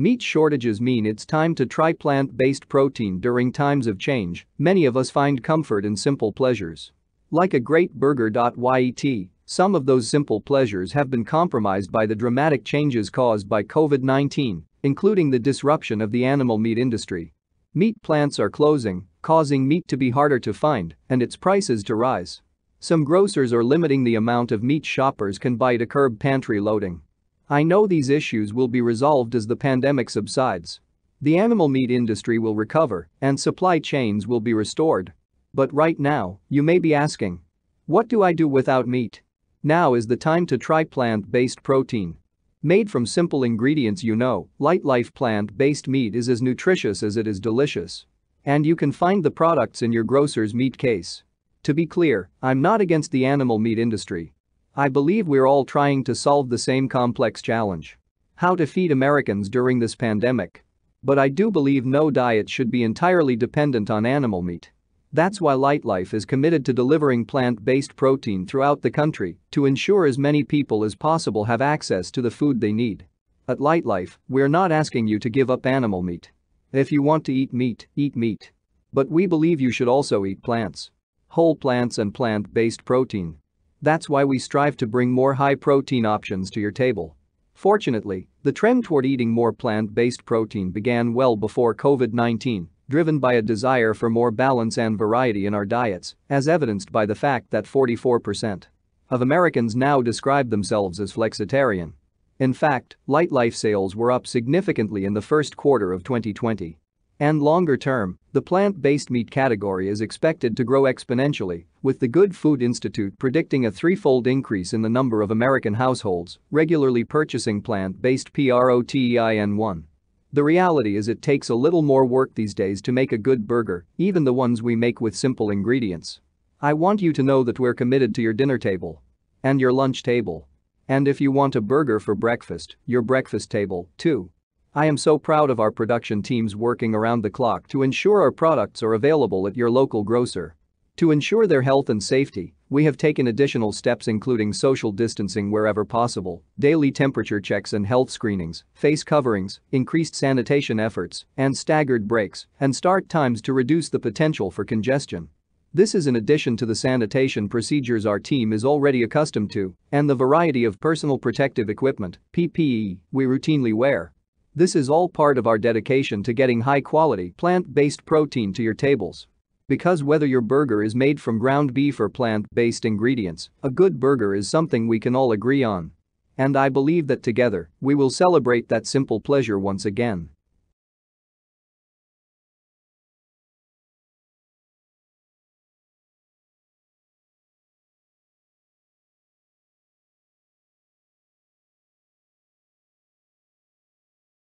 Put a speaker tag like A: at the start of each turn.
A: Meat shortages mean it's time to try plant-based protein during times of change, many of us find comfort in simple pleasures. Like a great burger. Yet, some of those simple pleasures have been compromised by the dramatic changes caused by COVID-19, including the disruption of the animal meat industry. Meat plants are closing, causing meat to be harder to find and its prices to rise. Some grocers are limiting the amount of meat shoppers can buy to curb pantry loading. I know these issues will be resolved as the pandemic subsides. The animal meat industry will recover and supply chains will be restored. But right now, you may be asking, what do I do without meat? Now is the time to try plant-based protein. Made from simple ingredients you know, Lightlife plant-based meat is as nutritious as it is delicious. And you can find the products in your grocer's meat case. To be clear, I'm not against the animal meat industry. I believe we're all trying to solve the same complex challenge. How to feed Americans during this pandemic. But I do believe no diet should be entirely dependent on animal meat. That's why Lightlife is committed to delivering plant-based protein throughout the country to ensure as many people as possible have access to the food they need. At Lightlife, we're not asking you to give up animal meat. If you want to eat meat, eat meat. But we believe you should also eat plants. Whole plants and plant-based protein. That's why we strive to bring more high-protein options to your table. Fortunately, the trend toward eating more plant-based protein began well before COVID-19 driven by a desire for more balance and variety in our diets, as evidenced by the fact that 44% of Americans now describe themselves as flexitarian. In fact, Lightlife sales were up significantly in the first quarter of 2020. And longer term, the plant-based meat category is expected to grow exponentially, with the Good Food Institute predicting a threefold increase in the number of American households regularly purchasing plant-based protein. One, the reality is it takes a little more work these days to make a good burger, even the ones we make with simple ingredients. I want you to know that we're committed to your dinner table. And your lunch table. And if you want a burger for breakfast, your breakfast table, too. I am so proud of our production teams working around the clock to ensure our products are available at your local grocer. To ensure their health and safety, we have taken additional steps including social distancing wherever possible, daily temperature checks and health screenings, face coverings, increased sanitation efforts, and staggered breaks and start times to reduce the potential for congestion. This is in addition to the sanitation procedures our team is already accustomed to and the variety of personal protective equipment, PPE, we routinely wear. This is all part of our dedication to getting high-quality, plant-based protein to your tables. Because whether your burger is made from ground beef or plant-based ingredients, a good burger is something we can all agree on. And I believe that together, we will celebrate that simple pleasure once again.